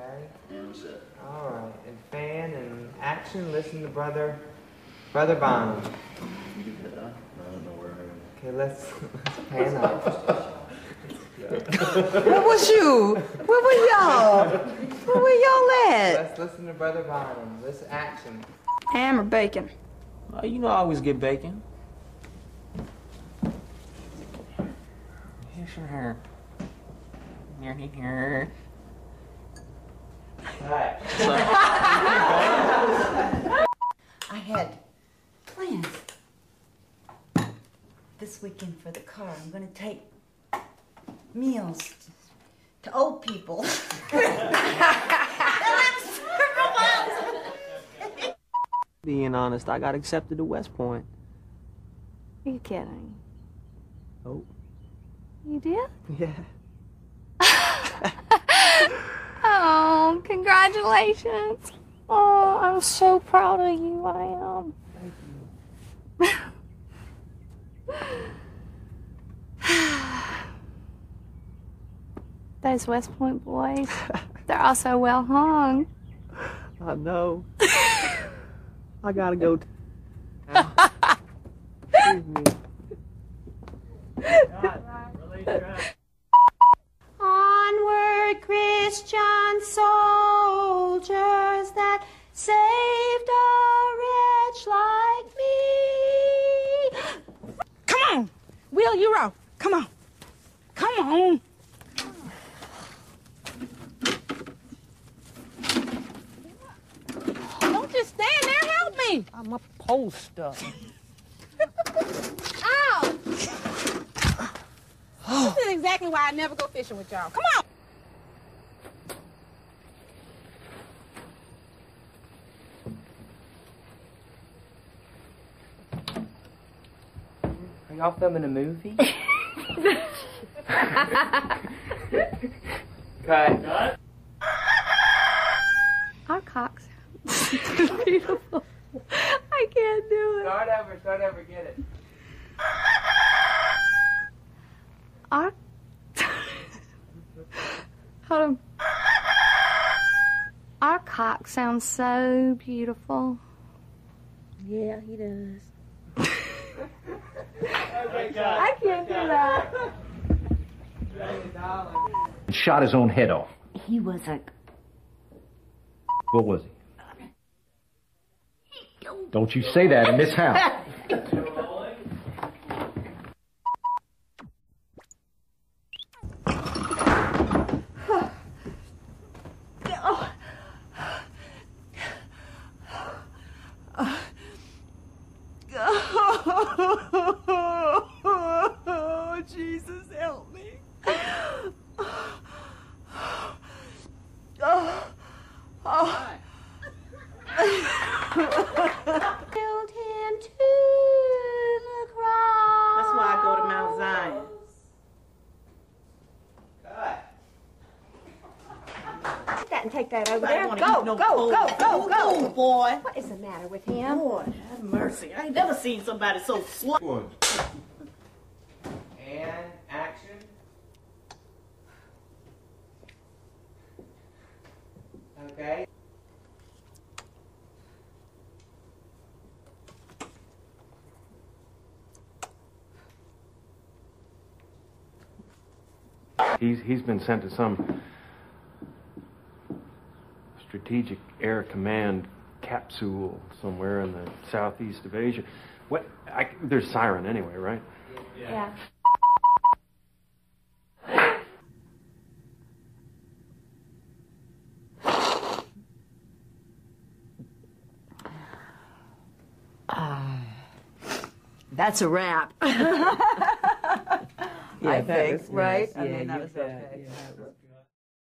Okay. And set. All right. And fan and action. Listen to brother, brother Bonham. You can hit that. I don't know where I Okay, let's, let's pan up. Where was you? Where were y'all? Where were y'all at? Let's listen to brother Bonham. Let's action. Ham or bacon? Oh, you know I always get bacon. Here's your hair. Here, here, here. Right. I had plans this weekend for the car. I'm going to take meals to old people. Being honest, I got accepted to West Point. Are you kidding? Oh. You did? Yeah. Oh, congratulations. Oh, I'm so proud of you. I am. Those West Point boys, they're all so well hung. I know. I gotta go. T- Excuse me. Onward, Christian soldiers Will, you're out. Come on. Come on. Don't just stand there. Help me. I'm a poster. Ow. this is exactly why I never go fishing with y'all. Come on. Y'all filming a movie? Cut. Our cocks sound beautiful. I can't do it. Start over. Start over. Get it. Our. Hold on. Our cock sounds so beautiful. yeah, he does. I can't do that. Shot his own head off. He was a. What was he? Don't you say that in this house. Oh, Jesus, help me. Oh, oh. Nailed him to the cross. That's why I go to Mount Zion. Take that and take that over there. Go, no go, cold go, go, food, go. boy. What is the matter with him? Lord, have mercy. I ain't never seen somebody so slow. And action. Okay. He's, he's been sent to some strategic air command capsule somewhere in the southeast of Asia. What? I, there's siren anyway, right? Yeah. Uh, that's a wrap. Yeah, I think, was right? nice. I Yeah, mean, that was bet. okay. Yeah, that was-